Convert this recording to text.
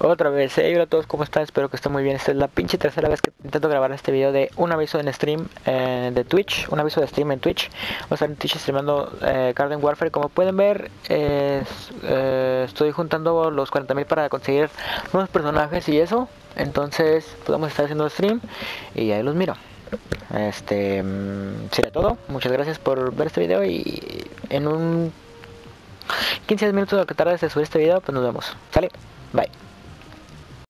Otra vez, hey, hola a todos, ¿cómo están? Espero que estén muy bien. Esta es la pinche tercera vez que intento grabar este video de un aviso en stream eh, de Twitch. Un aviso de stream en Twitch. Voy a estar en Twitch streamando eh, Garden Warfare. Como pueden ver, eh, estoy juntando los 40.000 para conseguir nuevos personajes y eso. Entonces, podemos estar haciendo stream y ahí los miro. Este, mm, sería todo. Muchas gracias por ver este video y en un 15 minutos lo que tarde de subir este video, pues nos vemos. Sale, bye.